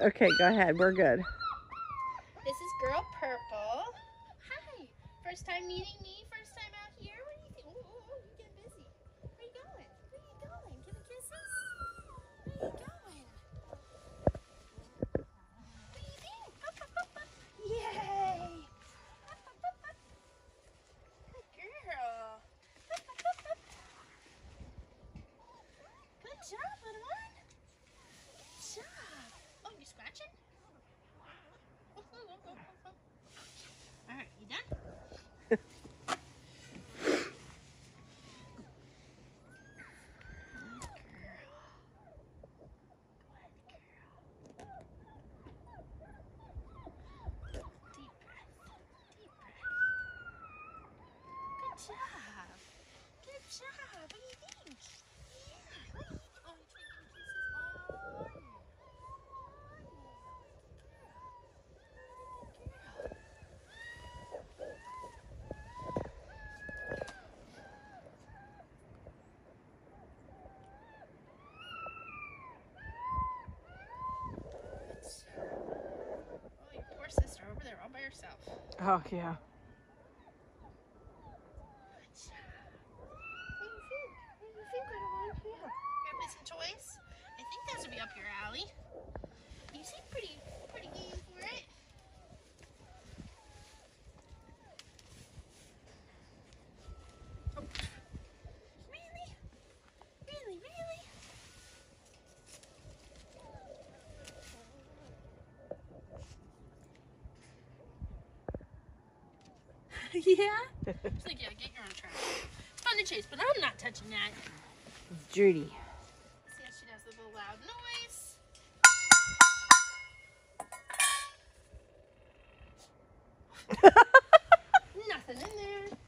Okay, go ahead. We're good. This is Girl Purple. Hi. First time meeting me? First time out here? What do you think? Oh, oh, oh, you get busy. Where you going? Where you going? Kisses? Where you going? What do you think? Up, up, up, up. Yay! Up, up, up, up. Good girl. Up, up, up, up. Good job, little one. Good job. Oh, you scratching? All right, you done? Deep breath. Deep breath. Good job. Good job. What do you think? Yeah. What do you think? Oh, you're trying to give me kisses. Oh, are you? Oh, your poor sister over there all by herself. Oh, yeah. Good job. What do you think? What do you think, little Oh, one? Yeah. You're play some toys? I think those would be up your alley. You seem pretty, yeah? She's like, yeah, get your own trash. It's fun to chase, but I'm not touching that. It's Judy. See how she does the little loud noise? Nothing in there.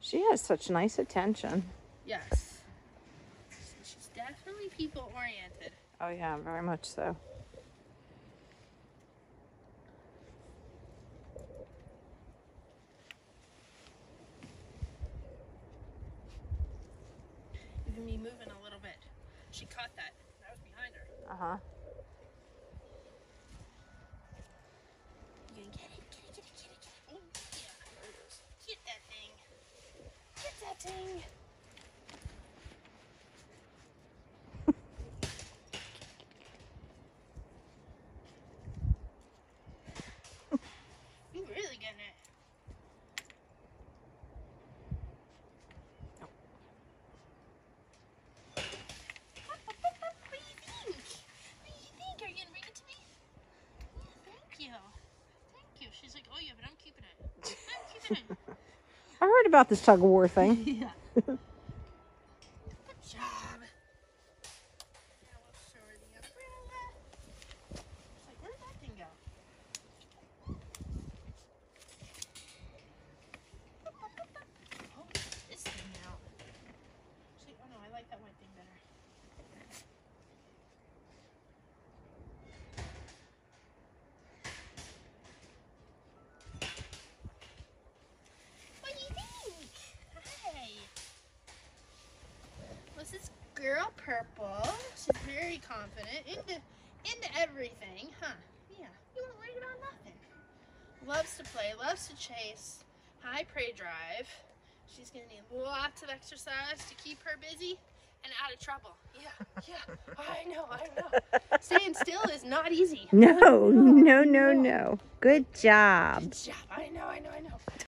She has such nice attention. Yes. She's definitely people oriented. Oh, yeah, very much so. Me moving a little bit. She caught that. I was behind her. Uh huh. You gonna get it? Get it, get it, get it, get it. Oh, yeah. Get that thing. Get that thing. you really getting it. What do you think? What do you think? Are you gonna bring it to me? Yeah, thank you. Thank you. She's like, oh yeah, but I'm keeping it. I'm keeping it. I heard about this tug of war thing. yeah. Good job. Now we'll show her the umbrella. She's like, where did that thing go? Oh, this thing out. She's like, oh no, I like that white thing better. What do you think? Hi. This is Girl Purple. She's very confident into into everything, huh? Yeah. You weren't worried about nothing. Loves to play, loves to chase. High prey drive. She's gonna need lots of exercise to keep her busy and out of trouble. Yeah, yeah. I know, I know. Staying still is not easy. No, no, no, no. Good job. Good job.